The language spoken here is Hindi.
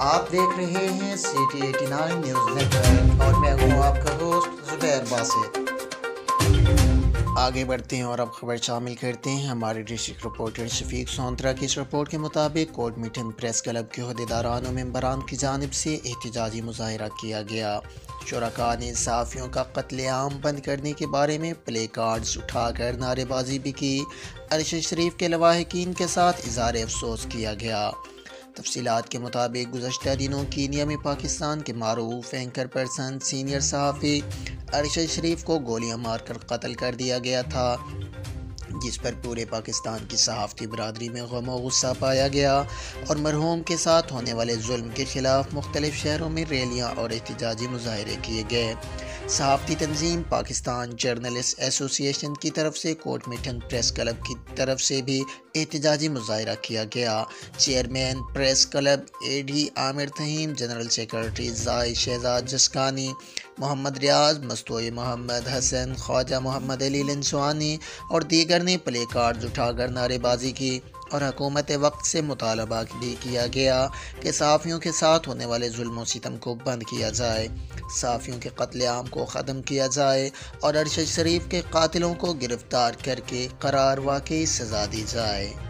आप देख रहे हैं सिटी 89 न्यूज़ नेटवर्क, और मैं हूँ आपका होस्ट जुबैर बासित आगे बढ़ते हैं और अब खबर शामिल करते हैं हमारे डिस्ट्रिक्ट रिपोर्टर शफीक सोंतरा की। इस रिपोर्ट के मुताबिक कोर्ट मीटन प्रेस क्लब के अहदेदारान और मेम्बरान की जानब से एहतजाजी मुजाहरा किया गया। शुरा ने साफियों का कत्लेआम बंद करने के बारे में प्ले कार्ड्स उठाकर नारेबाजी भी की। अरशद शरीफ के लवाहकिन के साथ इजहार अफसोस किया गया। तफसीत के मुताबिक गुजशत दिनों कीनिया में पाकिस्तान के मरूफ एंकर पर्सन सीनियर सहाफ़ी अरशद शरीफ को गोलियाँ मारकर कत्ल कर दिया गया था। जिस पर पूरे पाकिस्तान की सहाफ़ती बरदरी में गम गुस्सा पाया गया और मरहूम के साथ होने वाले जुल्म के ख़िलाफ़ मुख्तलिफ़ शहरों में रैलियाँ और एहतजाजी मुजाहरे किए गए। सहाफ़ती तंजीम पाकिस्तान जर्नलिस्ट एसोसिएशन की तरफ़ से कोर्ट मिठन प्रेस क्लब की तरफ़ से भी एहतजाजी मुजाहरा किया गया। Chairman press club A D Aamir Taheem, general secretary जाय शहजाद जस्कानी, मोहम्मद रियाज, मस्तोई मोहम्मद हसन, ख्वाजा मोहम्मद अली लंसवानी और दीगर ने प्ले कार्ड उठाकर नारेबाजी की। और हकूमत वक्त से मुतालबा भी किया गया कि सहाफ़ियों के साथ होने वाले जुल्म सितम को बंद किया जाए सहाफ़ियों के कत्लेआम को ख़त्म किया जाए और अरशद शरीफ के कातिलों को गिरफ़्तार करके करार वाकई सज़ा दी जाए।